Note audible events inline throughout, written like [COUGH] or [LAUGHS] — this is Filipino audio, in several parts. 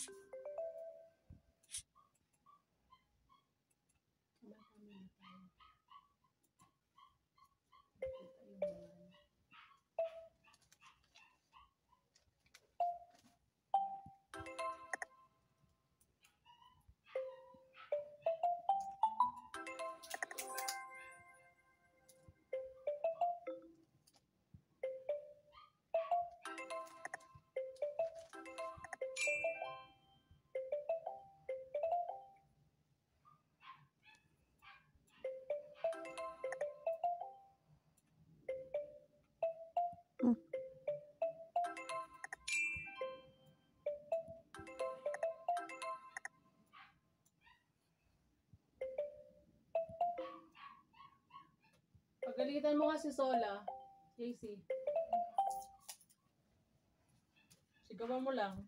Kami-kami na tayo. Pagalitan mo kasi Sola, JC. Sigawan mo lang.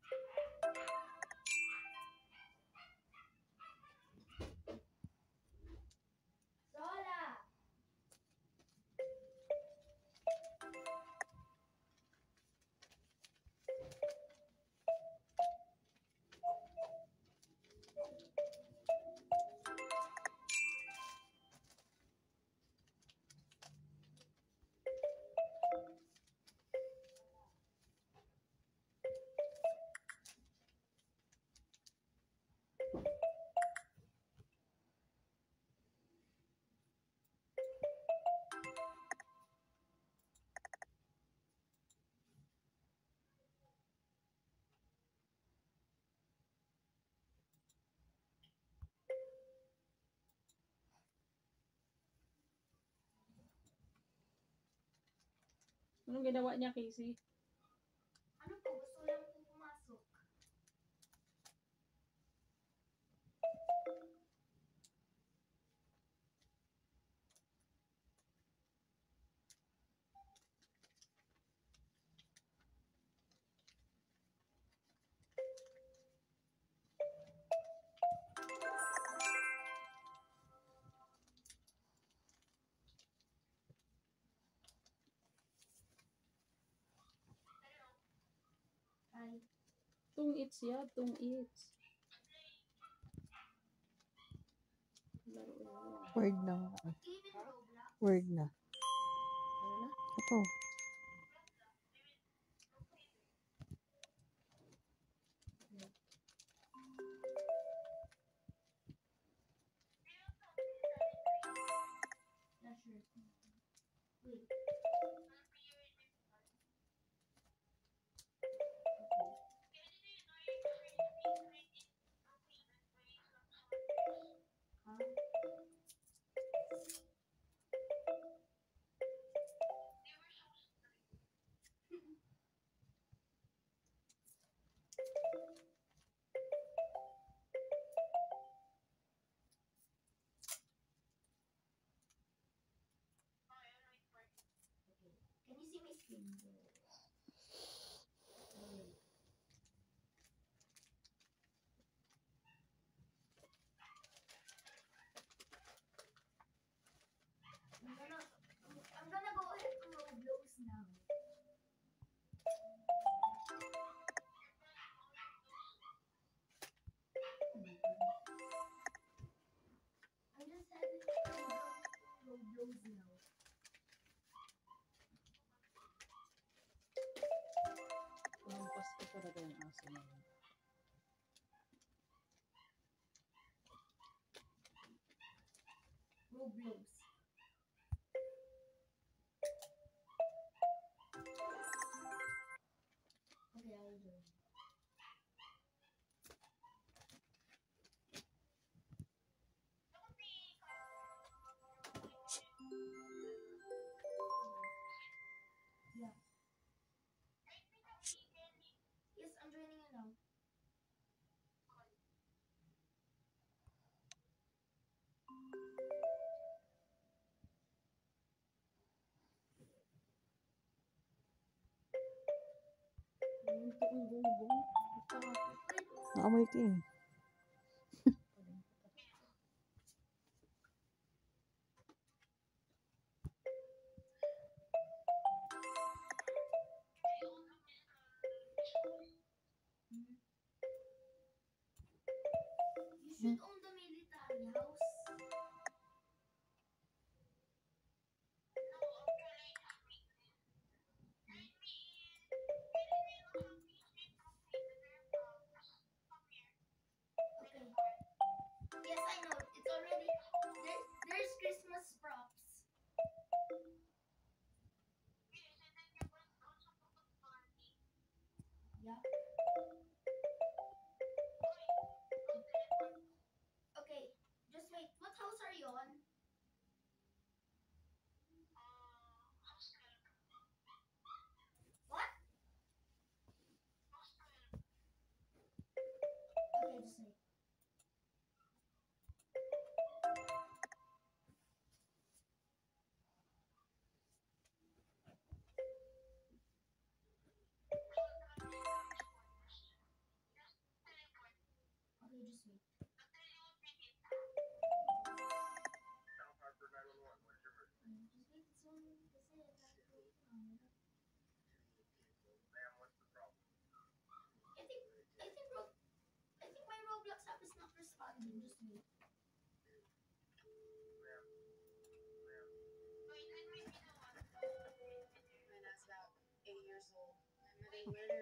Anong ginawa niya, Casey? Tung eats ya, tung na. Word na. Word na. Ano na? Ito. Yung Naamoy ka eh. Mm-hmm. wearing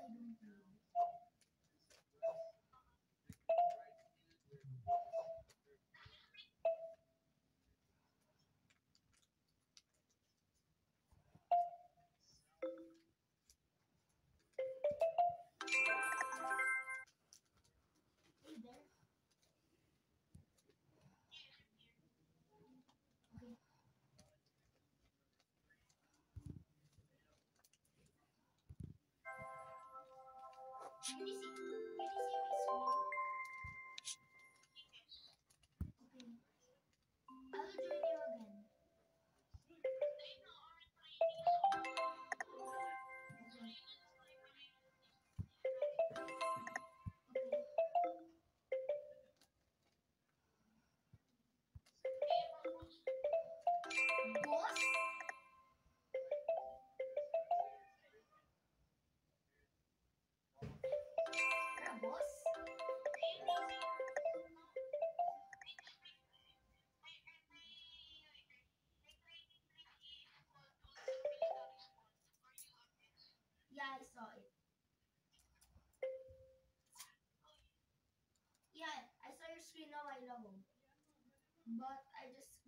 but I just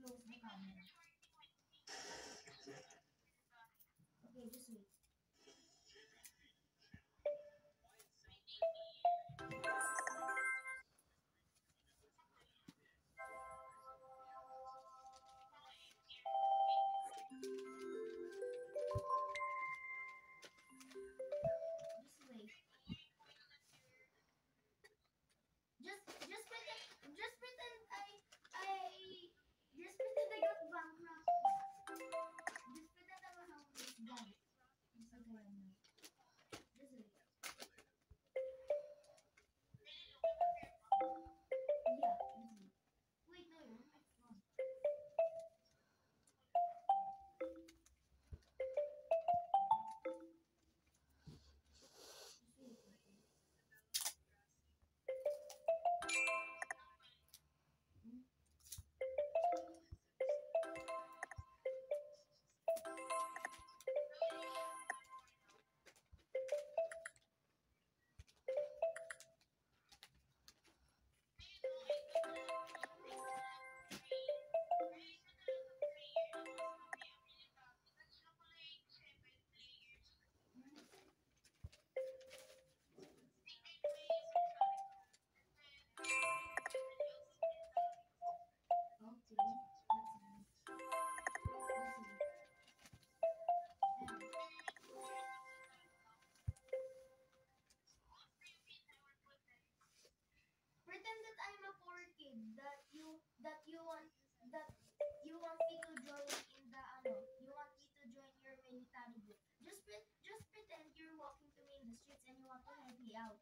want to help me out.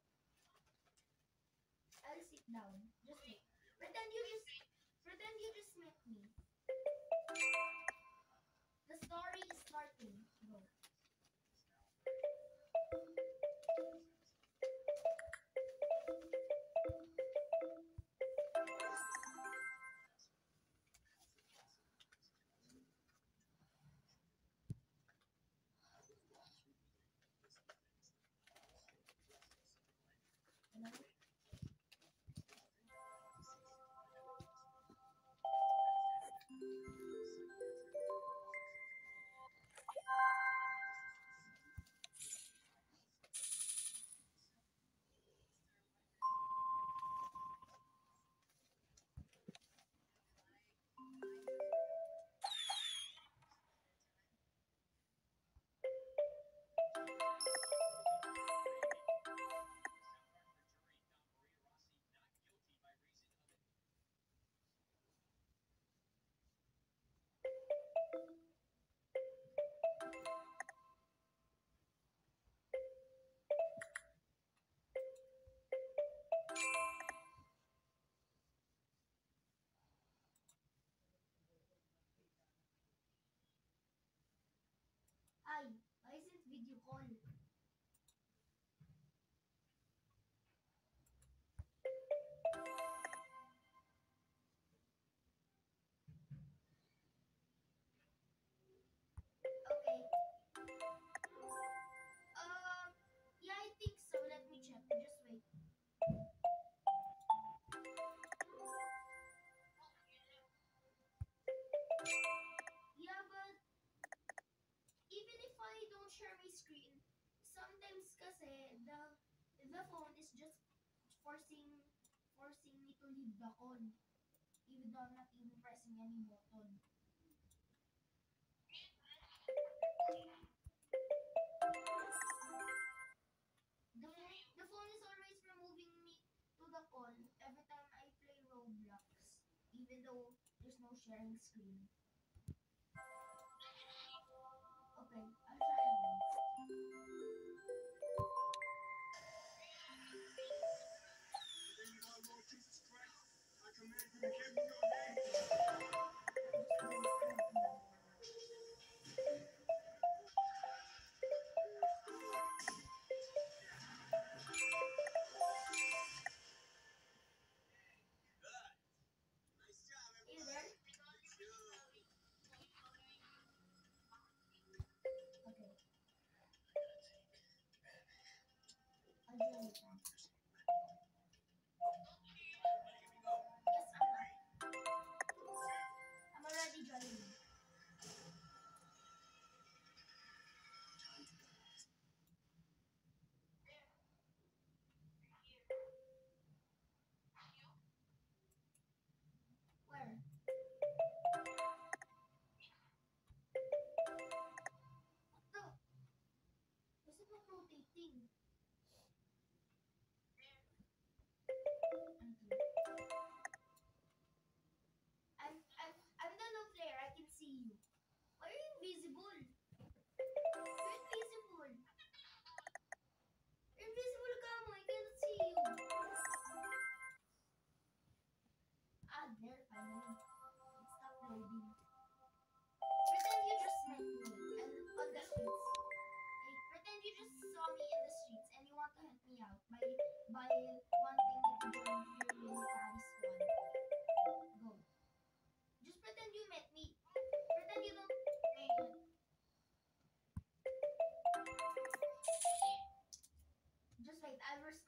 I'll sit down. Just wait. Pretend you just sharing screen. Okay, I'll try again. I command you to give me your name.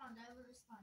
respond. I will respond.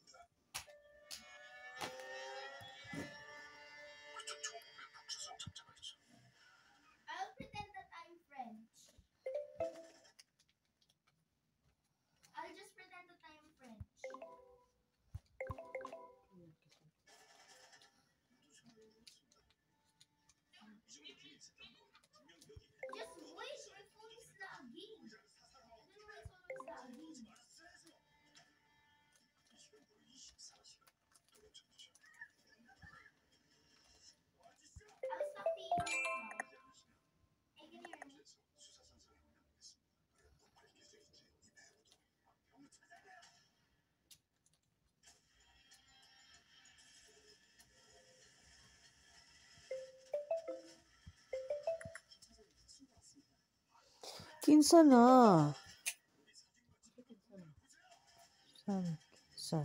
Kinsa na? San, sa.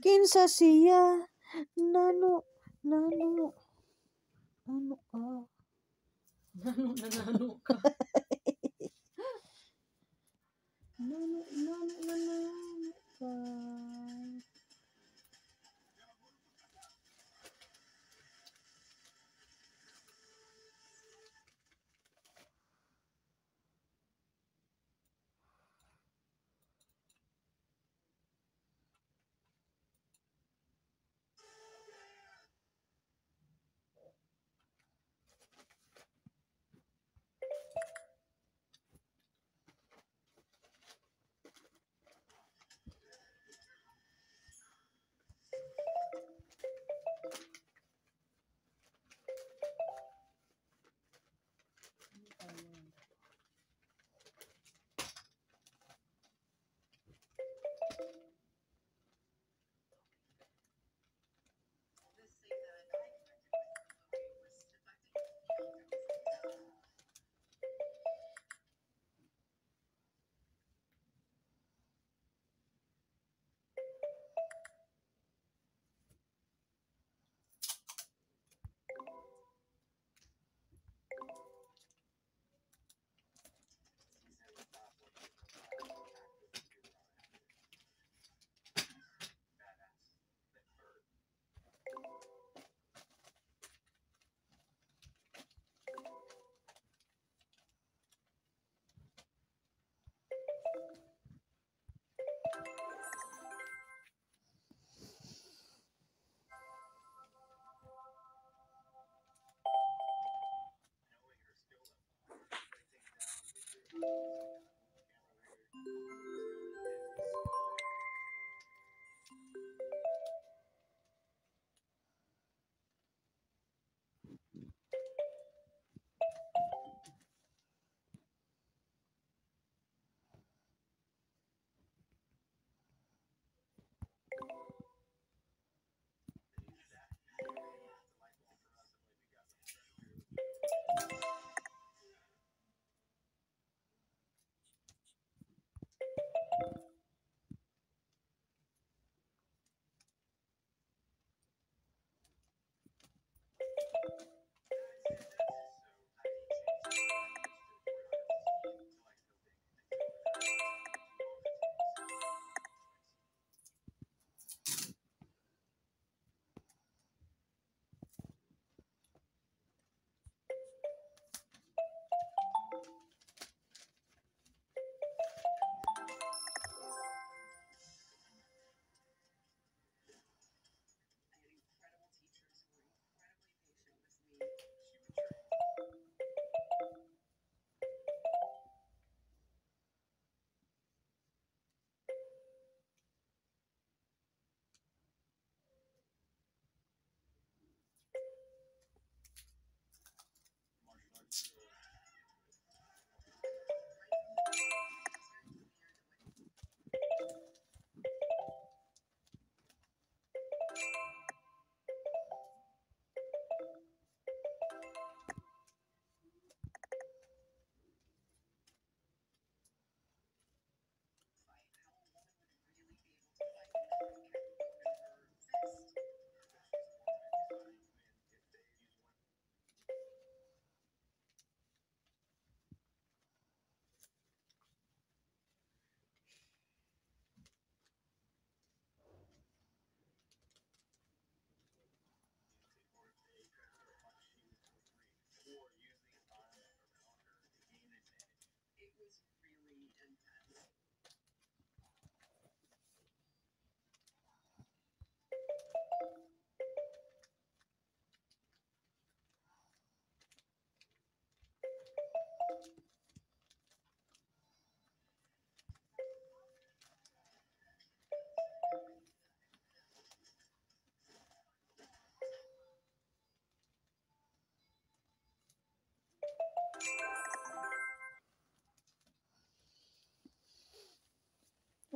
Kinsa siya? Nano, nano. Ano ka? Nano, nano ka. nano, nano, nano ka.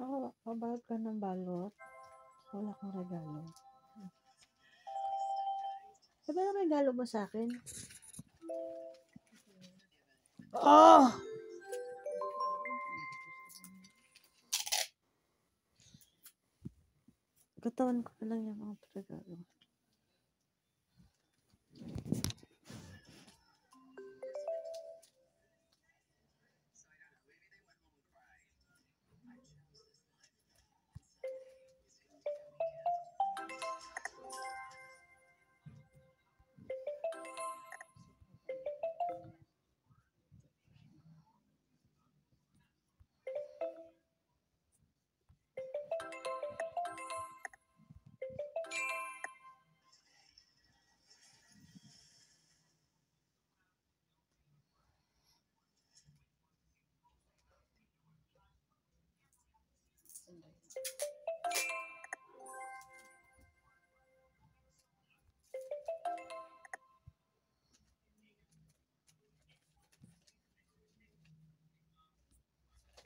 Ako, oh, ka ng balot. Wala kang regalo. Diba ang regalo mo sa akin? Oh! Katawan ko na lang yung mga regalo.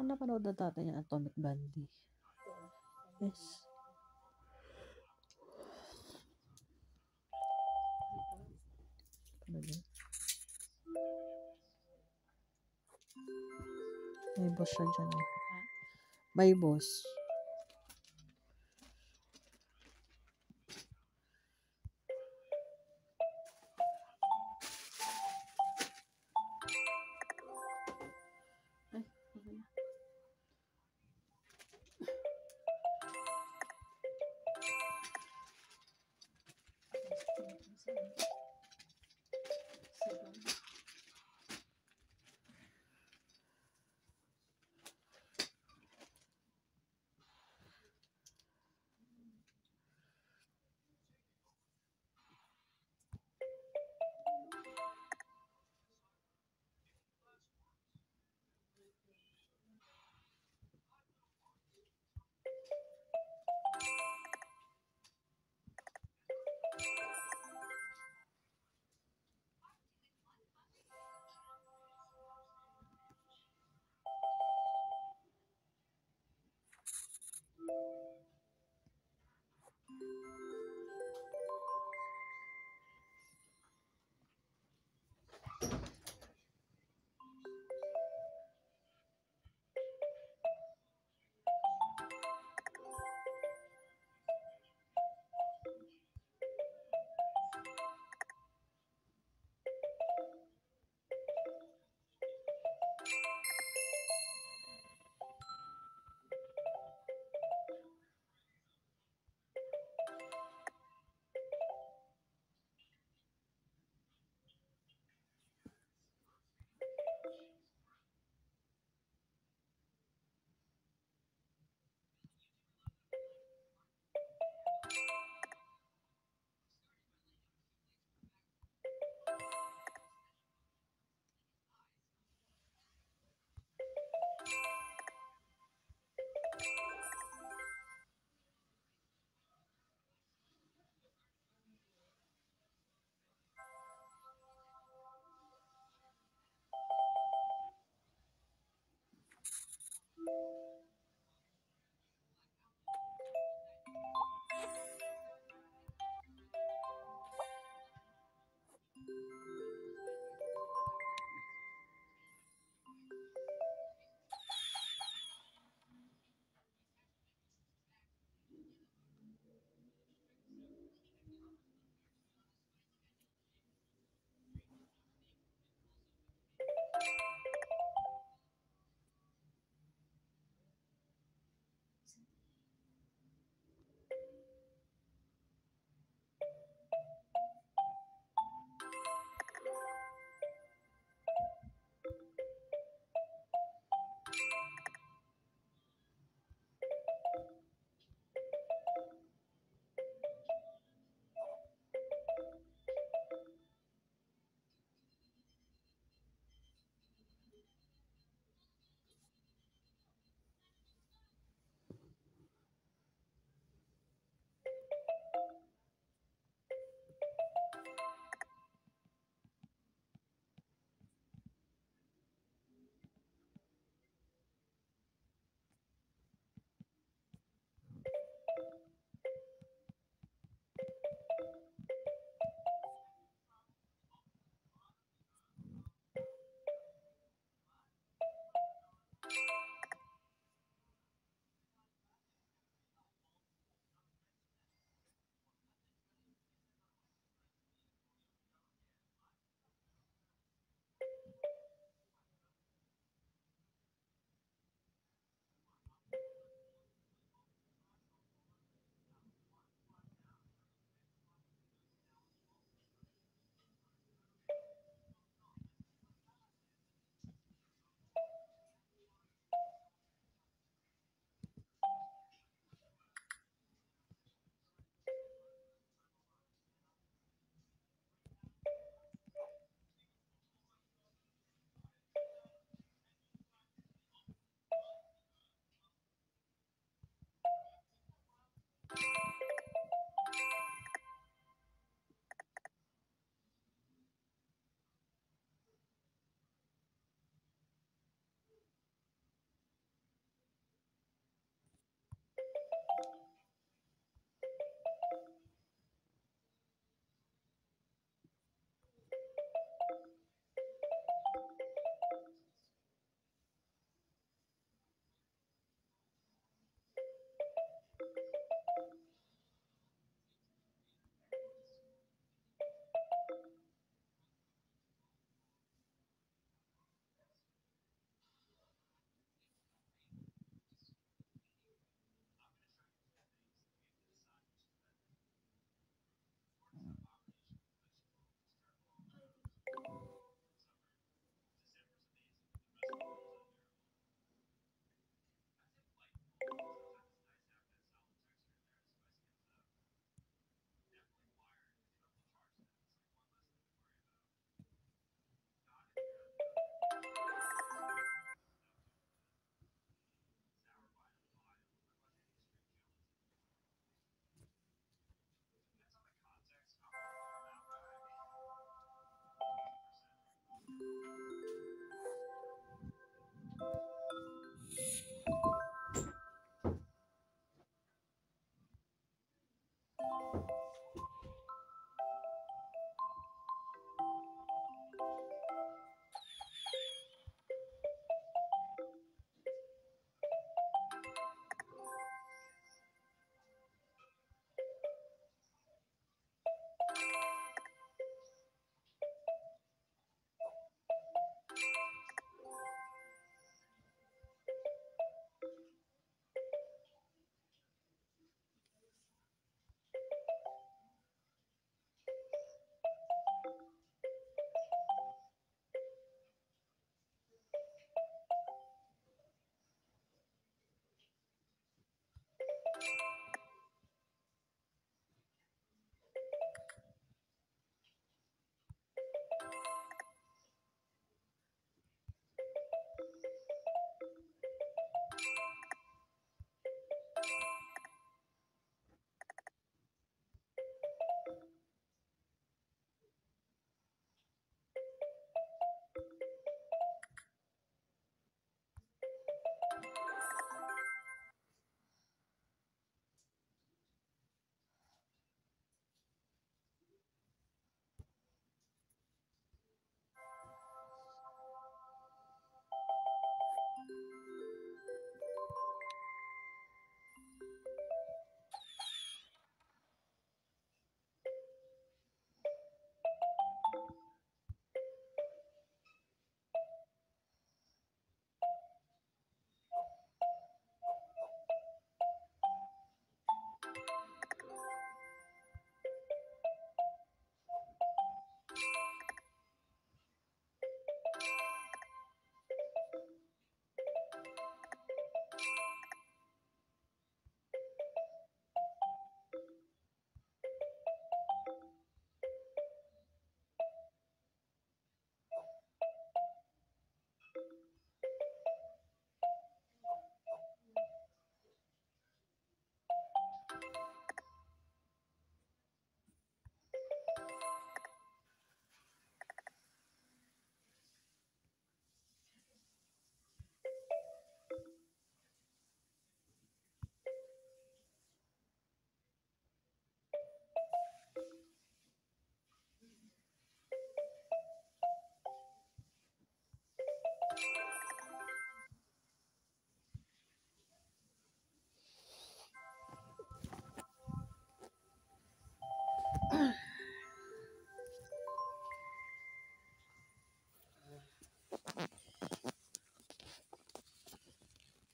Ano napanood na tatay yung Atomic Bandy? Yes. Ano yun? May boss siya dyan. eh. May boss.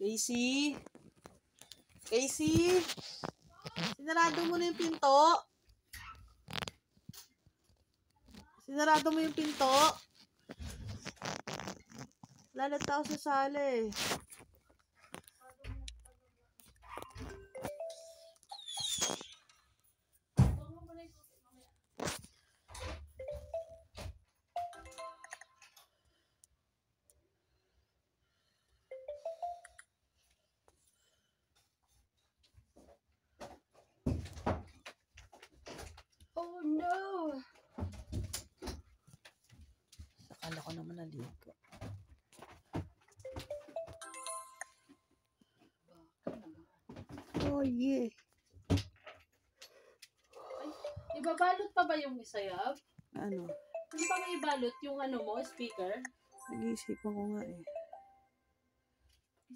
Casey? Casey? Sinarado mo na yung pinto? Sinarado mo yung pinto? Lalat ako sa sala eh. Oh no! Akala ko naman naligo. Oh yeah. Ibabalot pa ba yung isayap? Ano? Hindi pa may ibalot yung ano mo, speaker? Nag-iisipan ko nga eh.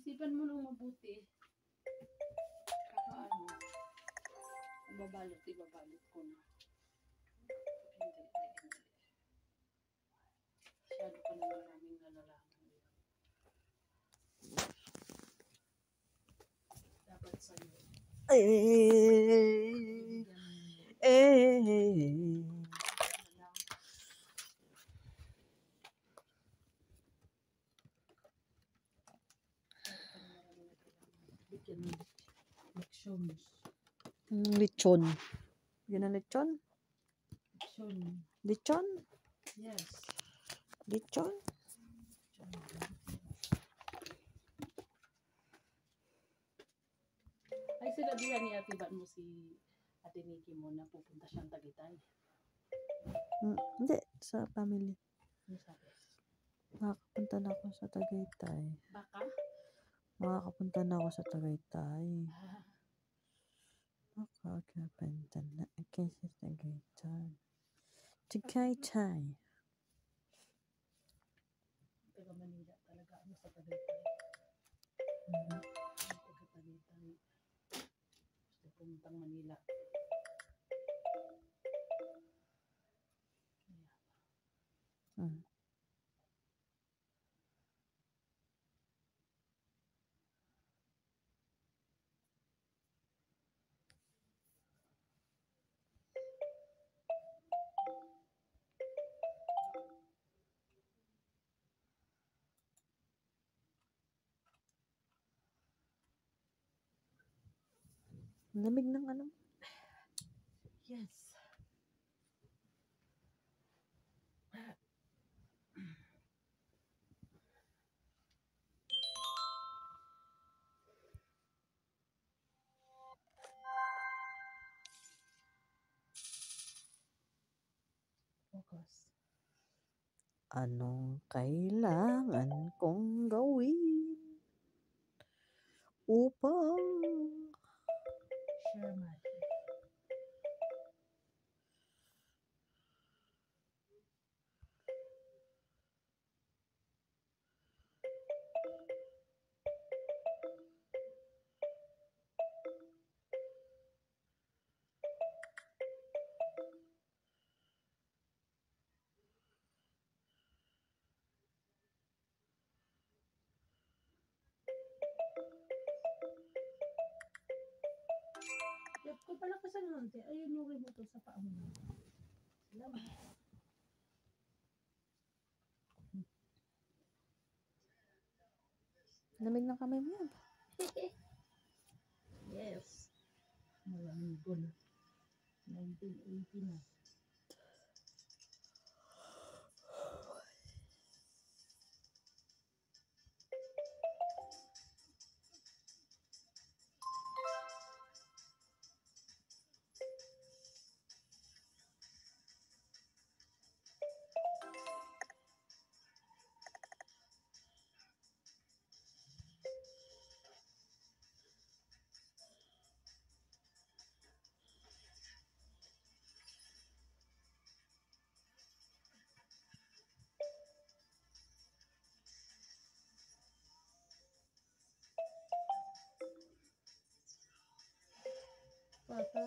Isipan mo nang mabuti. Kaka ano? Ibabalot, ibabalot ko na. Masyado ka na maraming nalalaman. Dapat sa'yo. Eh, eh. leksyon. Mm, Lechon. Yan ang lechon? Leksyon. Lechon? Yes. Lechon? Ay, sila diyan ni Ate Van mo si Ate Nikki mo na pupunta siyang Tagaytay. Mm, hindi, sa family. Ano? Makakapunta na ako sa Tagaytay. Baka? Makakapunta na ako sa Tagaytay. Ah, Makakapunta na ako sa Tagaytay. Tagaytay. Taga Manila talaga. Ano sa Tagaytay? Mhm. Ang taga Tagaytay. Gusto pumuntang Manila. Kaya, Mm. Lamig ng ano? Yes. Focus. Anong kailangan kong gawin upang Share my. Ng konti. Ayun yung remote sa paa mo. Salamat. lamig ng kamay mo yan. [LAUGHS] Yes. Maraming goal. 1980 na. 宝贝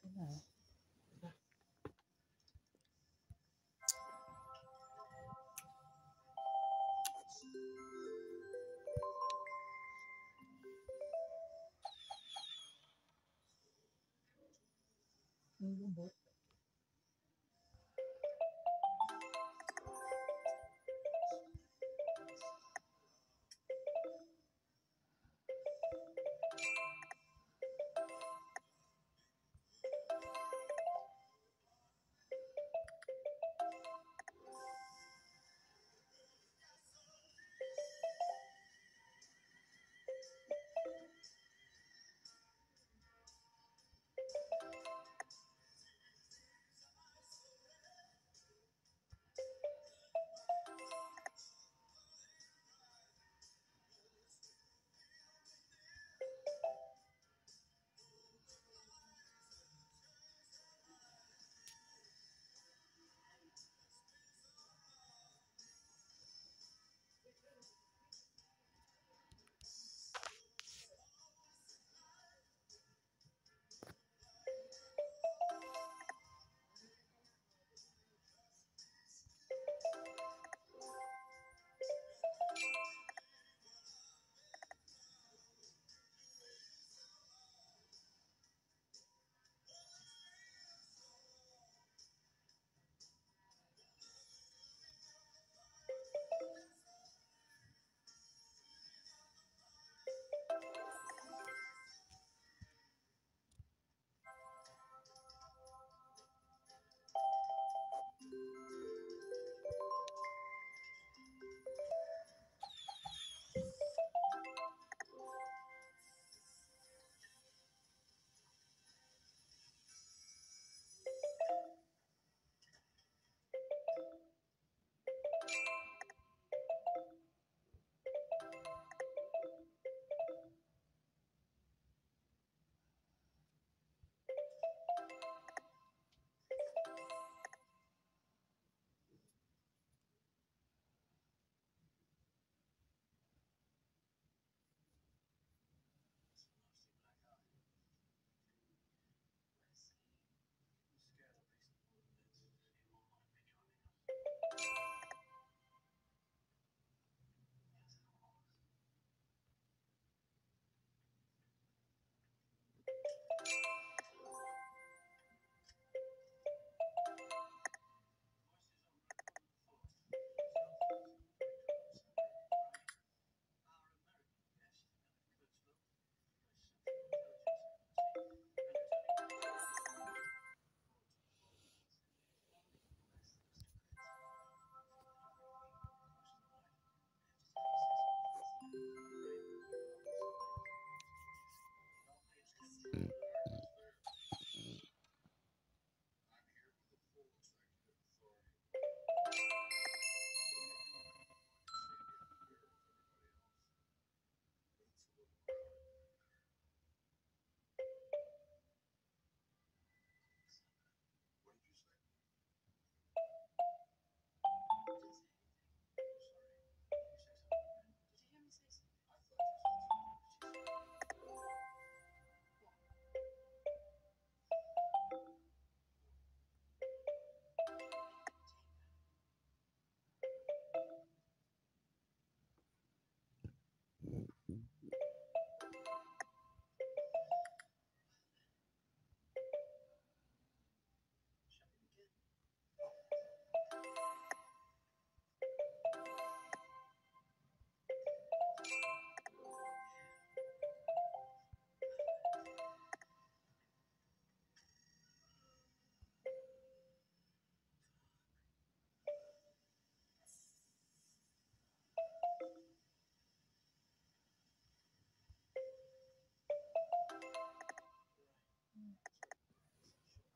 ka na. Yung lubot.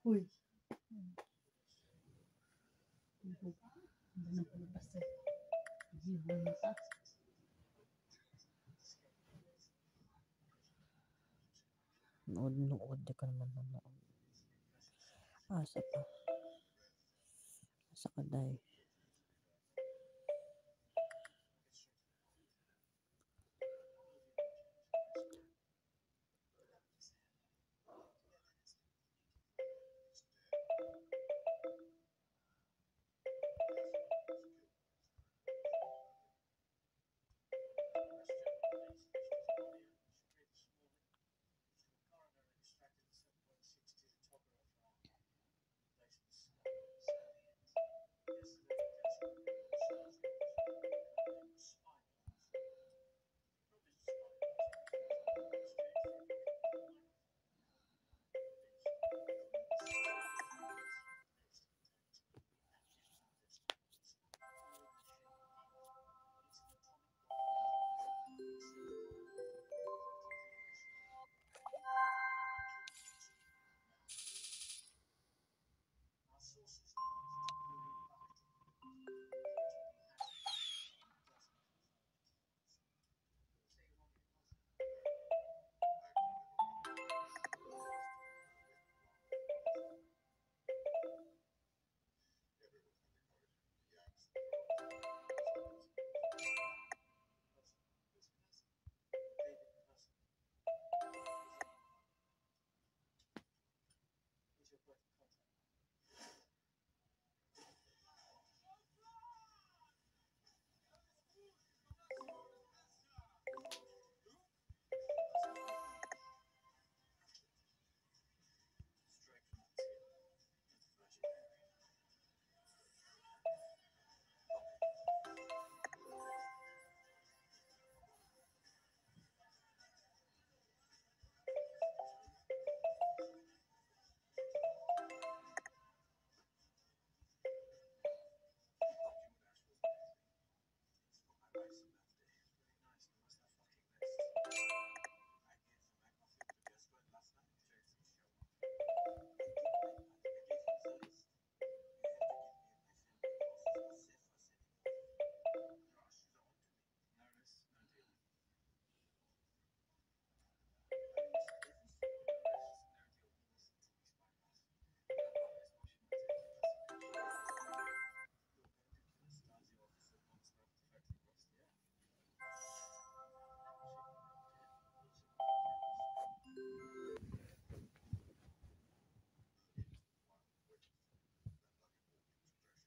Uy. Ano na palabas eh? Hindi mo ka. Nood, nood. Di ka naman nanood. Asa pa. Asa ka, day.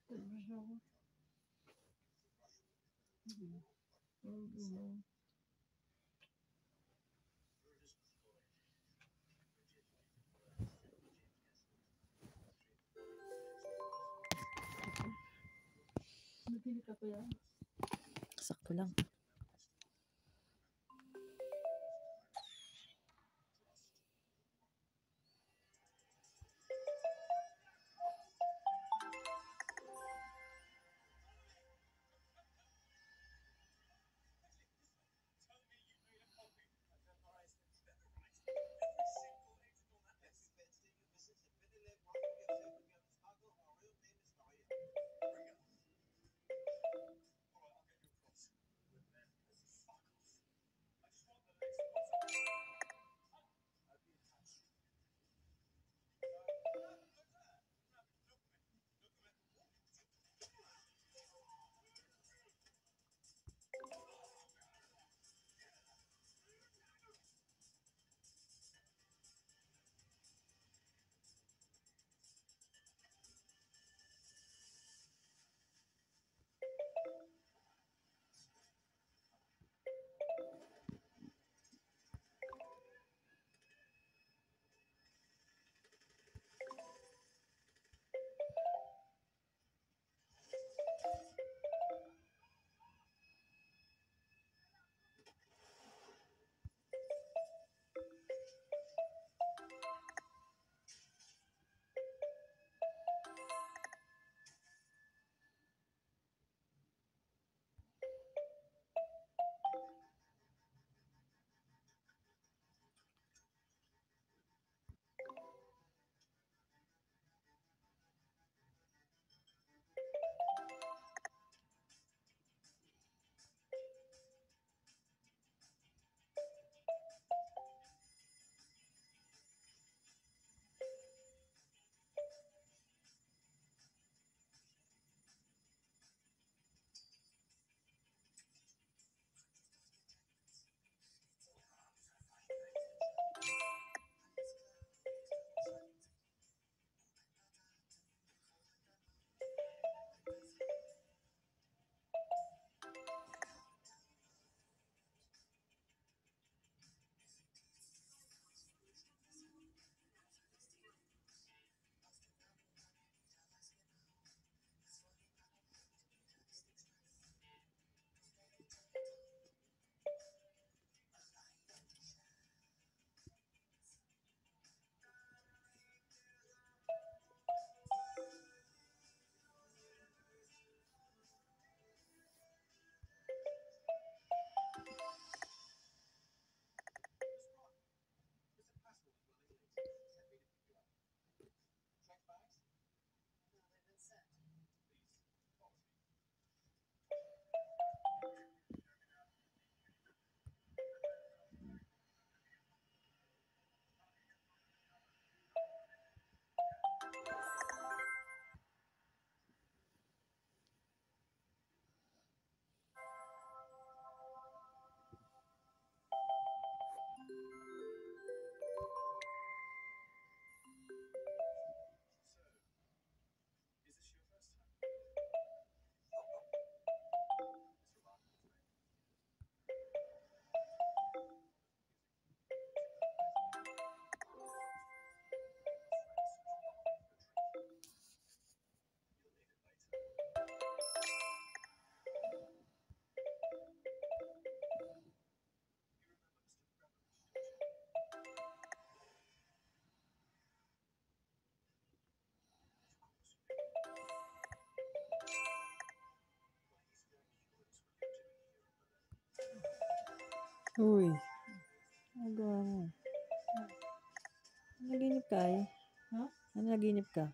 Bonjour. Mmh. Sarcolant. Uy. Nagawa mo. Naginip ka eh. Ha? Ano naginip ka?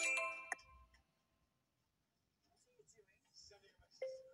Thank you.